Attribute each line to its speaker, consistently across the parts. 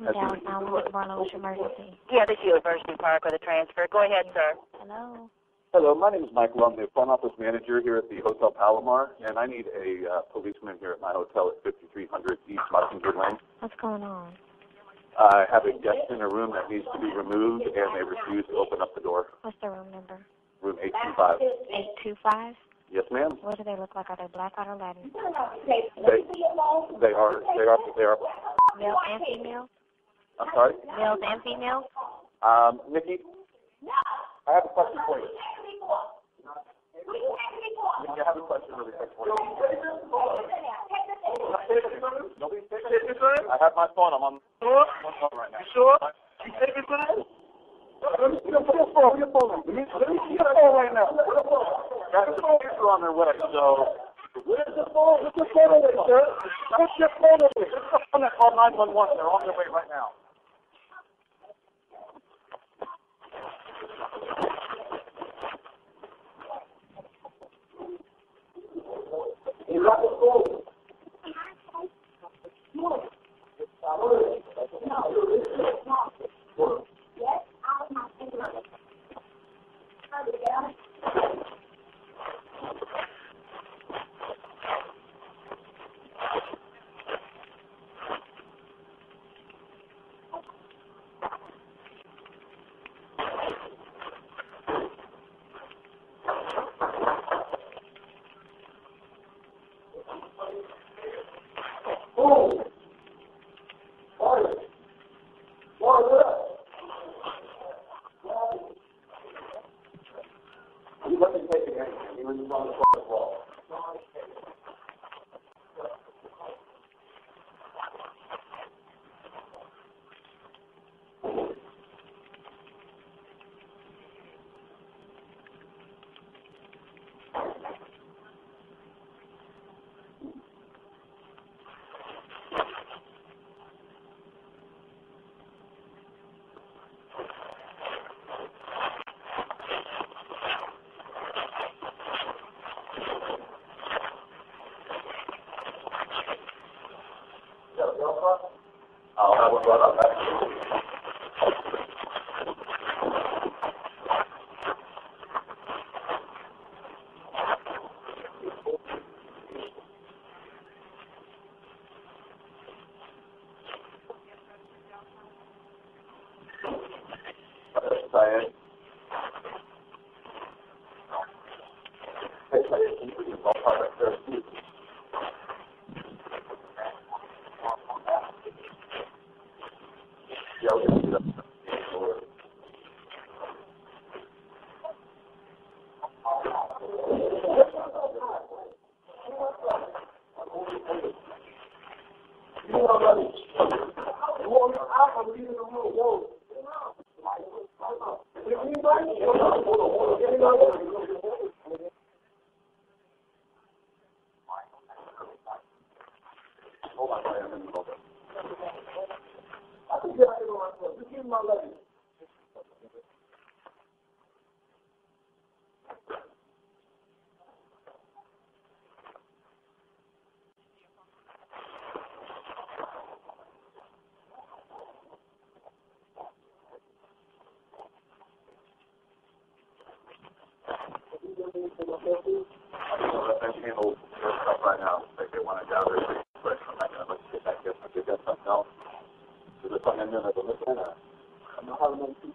Speaker 1: Dallas 911 Barlow, what's emergency?
Speaker 2: Yeah, this is University Park with a transfer. Go ahead, sir.
Speaker 1: Hello?
Speaker 3: Hello, my name is Michael. I'm the front office manager here at the Hotel Palomar, and I need a uh, policeman here at my hotel at 5300 East Messenger Lane.
Speaker 1: What's going on?
Speaker 3: I have a guest in a room that needs to be removed, and they refuse to open up the door.
Speaker 1: What's the room number?
Speaker 3: Room 825.
Speaker 1: 825?
Speaker 3: Yes, ma'am.
Speaker 1: What do they look like? Are they black or Latin?
Speaker 3: They, they are. They are. They are.
Speaker 1: Male and female?
Speaker 3: I'm sorry.
Speaker 1: Males and females?
Speaker 3: Um, Nicki, I have a question for you. Nicki, I have a question really quick for you. Nobody's taking it. I have my phone. I'm on my phone right now. You sure? You taking it? Let me see your phone. Your phone. Let me, let me see your phone right now. Guys, the police are on their way, so. Where's the phone? Where's the phone away, sir? Where's your phone away? There's someone that called 911. They're on their way right now. You got the phone. He wasn't taking anything. He was just on the front wall. I'll have it brought up back. Diane. Hey, Diane, can you put your ballpark right there, please? Yeah, we're gonna do that. My luggage. I'm gonna let them handle their stuff right now. Like they want to gather it, but I'm not gonna let you get back there. If you got something else, is there something in there that we're missing? or- I don't know how to make it.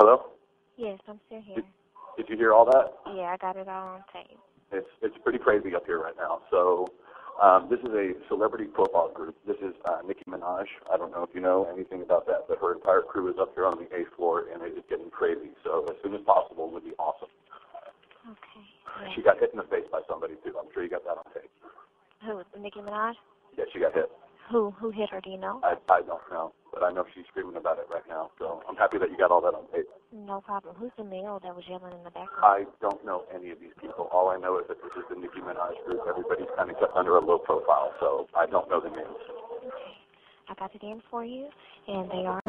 Speaker 3: Hello?
Speaker 1: Yes, I'm still here.
Speaker 3: Did you hear all that?
Speaker 1: Yeah, I got it all on tape.
Speaker 3: It's it's pretty crazy up here right now. So um, this is a celebrity profile group. This is uh, Nicki Minaj. I don't know if you know anything about that, but her entire crew is up here on the eighth floor, and it is getting crazy. So as soon as possible would be awesome.
Speaker 1: Okay.
Speaker 3: She got hit in the face by somebody too. I'm sure you got that on tape.
Speaker 1: Who? Nicki Minaj?
Speaker 3: Yeah, she got hit.
Speaker 1: Who? Who hit her? Do you know?
Speaker 3: I I don't know, but I know she's screaming about it right now. So I'm happy that you got all that on tape.
Speaker 1: No problem. Who's the male that was yelling in the background?
Speaker 3: I don't know any of these people. All I know is that this is the Nicki Minaj group. Everybody's kind of kept under a low profile, so I don't know the names.
Speaker 1: Okay. I got it in for you, and they are.